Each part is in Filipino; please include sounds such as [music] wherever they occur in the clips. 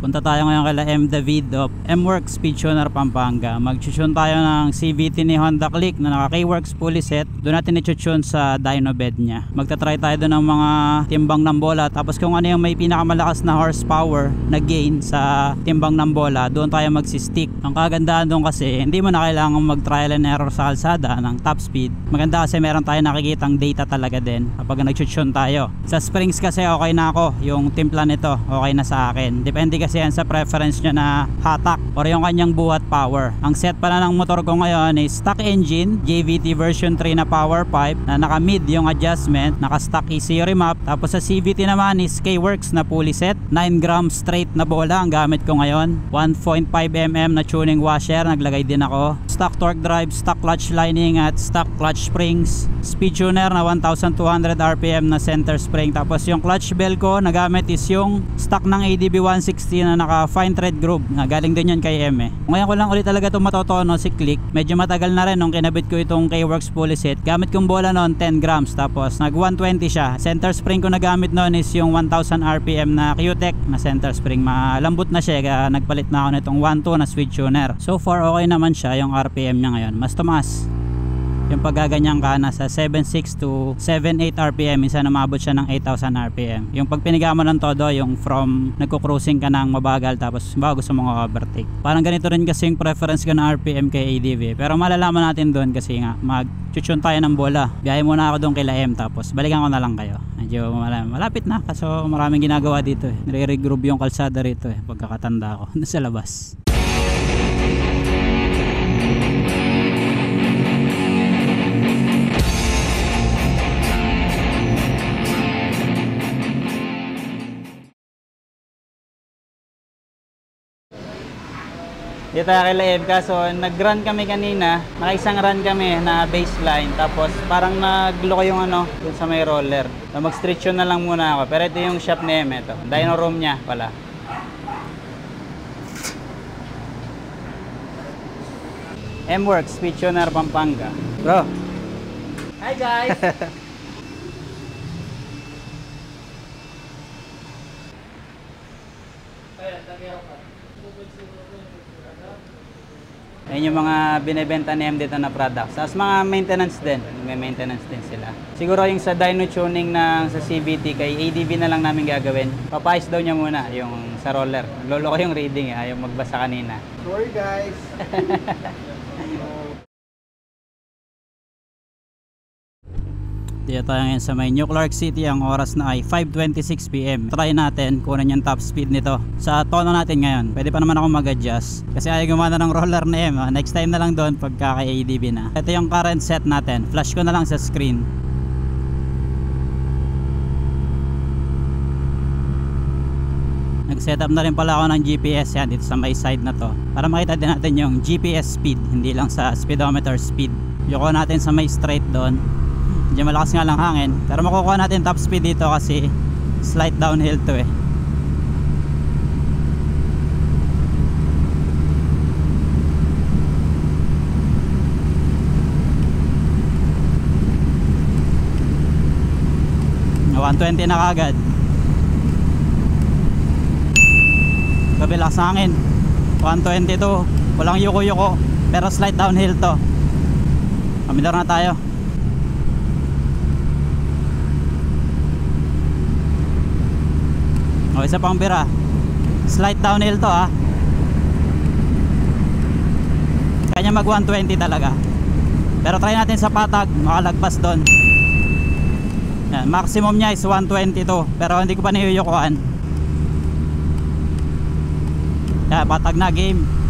Punta tayo ngayon kala M. David of M-Works Speed Tuner Pampanga. Mag-tune tayo ng CVT ni Honda Click na naka K-Works fully set. Doon natin i-tune sa dyno bed niya. Magta-try tayo doon ng mga timbang ng bola. Tapos kung ano yung may pinakamalakas na horsepower na gain sa timbang ng bola, doon tayo magsi-stick. Ang kagandahan doon kasi, hindi mo na kailangan mag-trial and error sa kalsada ng top speed. Maganda kasi meron tayo nakikitang data talaga din kapag nag-tune tayo. Sa springs kasi okay na ako. Yung timpla nito, okay na sa akin. Depende yan sa preference nyo na hatak or yung kanyang buhat power. Ang set pala ng motor ko ngayon is stock engine, JVT version 3 na power pipe na naka mid yung adjustment, naka stock ECU remap. Tapos sa CVT naman is K-Works na fully set, 9 grams straight na bola ang gamit ko ngayon. 1.5mm na tuning washer, naglagay din ako. Stock torque drive, stock clutch lining at stock clutch springs. Speed tuner na 1200 RPM na center spring. Tapos yung clutch bell ko nagamit is yung stock ng ADB 160 na naka fine thread groove na galing din yan kay M eh. Ngayon ko lang ulit talaga itong matotono si Click. Medyo matagal na rin nung kinabit ko itong K-Works fully set. Gamit kong bola noon 10 grams tapos nag 120 siya. Center spring ko na gamit noon is yung 1000 RPM na Q-Tech na center spring. Malambot na siya kaya nagpalit na ako nitong 1.2 na switch tuner. So far okay naman siya yung RPM niya ngayon. Mas tumaas yung paggaganyan ka nasa 7.6 to 7.8 RPM minsan umabot siya ng 8,000 RPM yung pag piniga mo ng todo yung from nagko-cruising ka ng mabagal tapos bago gusto mong overtake parang ganito rin kasi yung preference ko ng RPM kay ADV pero malalaman natin doon kasi nga mag tune tayo ng bola. Biyahe muna ako doon kay M tapos balikan ko na lang kayo. Medyo malapit na. Kaso maraming ginagawa dito eh. Nire-regroup yung kalsada rito eh. Pagkakatanda ko. [laughs] Sa labas Dito tayo kay Laeb kaso nag-run kami kanina, naka isang run kami na baseline tapos parang nagloko yung ano dun sa may roller. So mag-street na lang muna ako pero ito yung shop ni Em ito. Dyno room niya pala. M-Works, Tuner Pampanga. Bro. Hi guys! [laughs] Yan yung mga binebenta ni M dito na products. As mga maintenance din. May maintenance din sila. Siguro yung sa dyno tuning ng sa CVT kay ADV na lang namin gagawin. Papayos daw niya muna yung sa roller. Lolo ko yung reading eh. Ayaw magbasa kanina. Sorry guys! [laughs] Dito tayo ngayon sa may New Clark City. Ang oras na ay 5.26pm. Try natin kunin yung top speed nito. Sa tono natin ngayon. Pwede pa naman ako mag-adjust. Kasi ayaw gumana ng roller na M. ah. Next time na lang doon pagka kay ADB na. Ito yung current set natin. Flash ko na lang sa screen. Nag-setup na rin pala ako ng GPS yan dito sa may side na to. Para makita din natin yung GPS speed. Hindi lang sa speedometer speed. Yuko natin sa may straight doon. Medyo malakas nga lang hangin. Pero makukuha natin top speed dito kasi slight downhill to eh. Ah, 120 na kagad. Kabilas hangin. 122. Walang yuko-yuko. Pero slight downhill to. Pamilyar na tayo. O isa pang bira. Slight downhill to ah. Kanya mag 120 talaga. Pero try natin sa patag, makalagpas doon. Yan, maximum niya is 120 to. Pero hindi ko pa niyuyukuan. Yan, patag na game.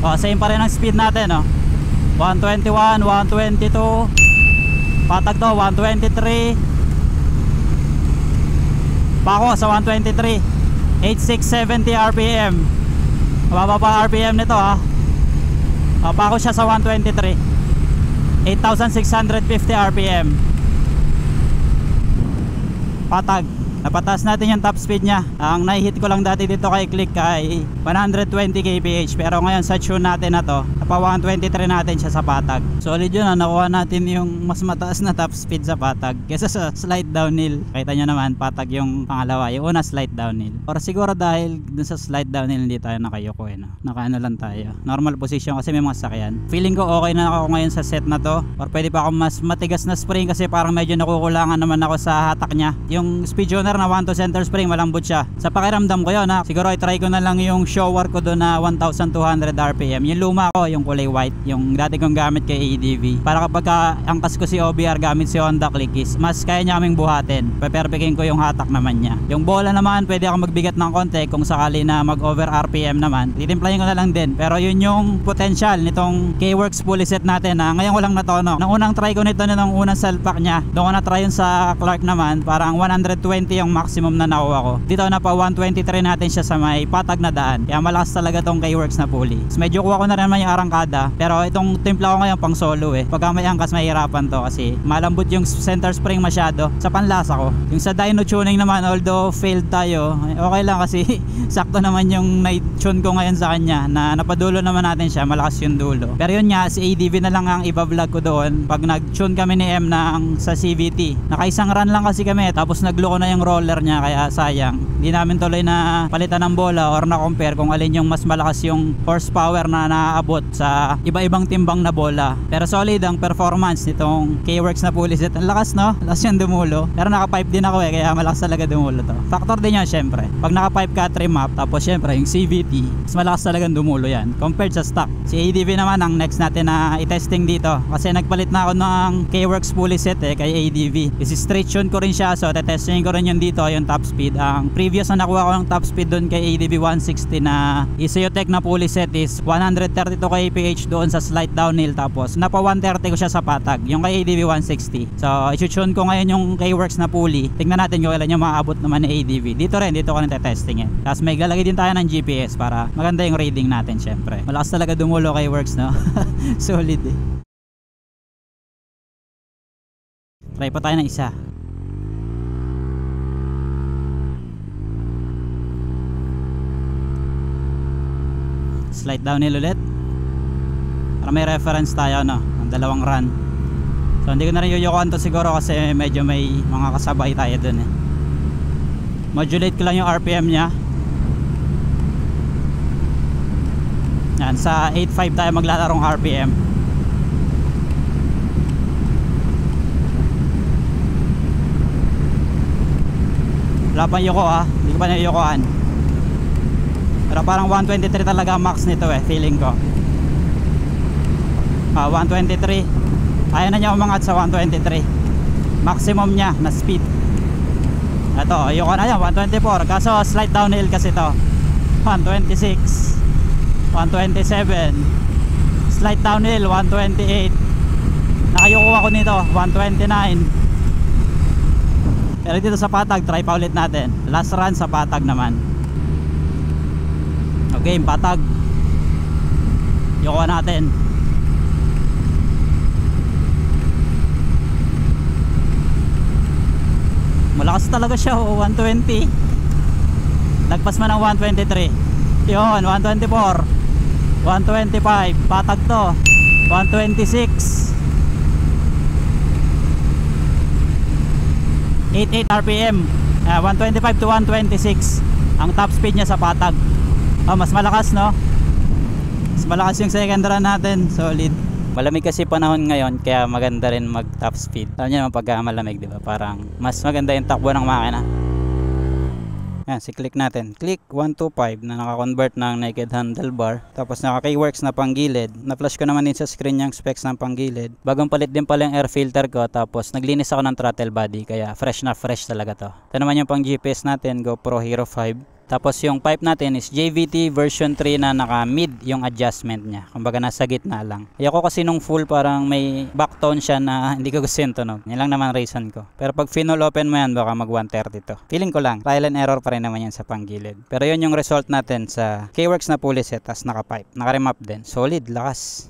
Oh, same pa rin ang speed natin, oh. 121, 122. Patag to, 123. Pako sa 123. 8670 RPM. Mababa pa RPM nito, ha. Oh, pako siya sa 123. 8650 RPM. Patag. Napataas natin yung top speed niya. Ang nai-hit ko lang dati dito kay Click ay 120 kph pero ngayon sa tune natin na to, napa 123 natin siya sa patag. Solid yun, ah. nakuha natin yung mas mataas na top speed sa patag kesa sa slide downhill. Kita nyo naman, patag yung pangalawa. Yung una slide downhill. Or siguro dahil dun sa slide downhill hindi tayo nakayoko eh. No? Nakaano lang tayo. Normal position kasi may mga sakyan. Feeling ko okay na ako ngayon sa set na to. Or pwede pa ako mas matigas na spring kasi parang medyo nakukulangan naman ako sa hatak niya. Yung speedjoner na 1 to center spring malambot siya. Sa pakiramdam ko yun ha. Siguro i-try ko na lang yung shower ko doon na 1200 RPM. Yung luma ko, yung kulay white. Yung dati kong gamit kay ADV. Para kapag ka angkas ko si OBR gamit si Honda Click is mas kaya niya kaming buhatin. Peperpekin ko yung hatak naman niya. Yung bola naman pwede ako magbigat ng konti kung sakali na mag over RPM naman. Titimplahin ko na lang din. Pero yun yung potential nitong K-Works pulley set natin na ngayon ko lang natono. Nang unang try ko nito nung unang salpak niya. Doon ko na try yun sa Clark naman. Parang 120 yung maximum na nakuha ko. Dito na pa 123 natin siya sa may patag na daan. Kaya malakas talaga tong K-Works na pulley. Medyo kuha ko na rin naman yung arangkada. Pero itong timpla ko ngayon pang solo eh. Pagka may angkas mahirapan to kasi malambot yung center spring masyado sa panlasa ko. Yung sa dyno tuning naman although failed tayo, okay lang kasi [laughs] sakto naman yung na-tune ko ngayon sa kanya na napadulo naman natin siya, malakas yung dulo. Pero yun nga, si ADV na lang ang iba-vlog ko doon pag nag-tune kami ni M ng sa CVT. Nakaisang run lang kasi kami tapos naglo ko na yung roller niya kaya sayang. Hindi namin tuloy na palitan ng bola or na-compare kung alin yung mas malakas yung horsepower na naaabot sa iba-ibang timbang na bola. Pero solid ang performance nitong K-Works na set. Ang lakas no? Lakas yung dumulo. Pero naka-pipe din ako eh kaya malakas talaga dumulo to. Factor din yan syempre. Pag naka-pipe ka trim up tapos syempre yung CVT mas malakas talaga dumulo yan compared sa stock. Si ADV naman ang next natin na i-testing dito kasi nagpalit na ako ng K-Works pulley set eh kay ADV. Kasi straight tune ko rin siya so tetesting ko rin yun dito yung top speed. Ang previous na nakuha ko ng top speed doon kay ADV 160 na Isayotech na pulley set is 132 kph doon sa slight downhill. Tapos napa 130 ko siya sa patag yung kay ADV 160 so i-tune ko ngayon yung K-Works na pulley. Tingnan natin kung kailan yung maabot naman ni ADV dito rin dito ko rin testing eh. Tapos may galagay din tayo ng GPS para maganda yung reading natin syempre. Malakas talaga dumulo kay Works no? [laughs] Solid eh. Try pa tayo ng isa slide downhill ulit. Para may reference tayo no? Ng dalawang run. So hindi ko na rin yuyukuhan to siguro kasi medyo may mga kasabay tayo dun eh. Modulate ko lang yung RPM nya yan sa 8.5 tayo maglalarong RPM wala pang yuko ah. Hindi ko pa nayuyukuhan pero parang 123 talaga max nito eh, feeling ko. Ah, 123. Ayaw na niya umangat sa 123. Maximum niya na speed. Ito, ayoko na yan, 124. Kaso slight downhill kasi to 126. 127. Slight downhill, 128. Nakayuko ako nito, 129. Pero dito sa patag, try pa ulit natin. Last run sa patag naman. Okay, patag. Yoko natin. Malakas talaga siya, oh, 120. Lagpas man ng 123. Yun, 124. 125. Patag to. 126. 88 RPM. Uh, 125 to 126 ang top speed niya sa patag oh, mas malakas no? Mas malakas yung second run natin. Solid. Malamig kasi panahon ngayon kaya maganda rin mag top speed. Alam nyo naman pagka malamig di ba? Parang mas maganda yung takbo ng makina. Yan si click natin. Click 125 na naka-convert ng naked handlebar. Tapos naka K-Works na panggilid. Na flash ko naman din sa screen yung specs ng panggilid. Bagong palit din pala yung air filter ko tapos naglinis ako ng throttle body kaya fresh na fresh talaga to. Ito naman yung pang GPS natin GoPro Hero 5 tapos yung pipe natin is JVT version 3 na naka mid yung adjustment niya. Kumbaga nasa gitna lang. Ayoko kasi nung full parang may backtone siya na [laughs] hindi ko gusto yung tunog. Yan lang naman reason ko. Pero pag final open mo yan baka mag 130 to. Feeling ko lang. Trial and error pa rin naman yan sa panggilid. Pero yun yung result natin sa K-Works na pulley set tas naka pipe. Naka remap din. Solid. Lakas.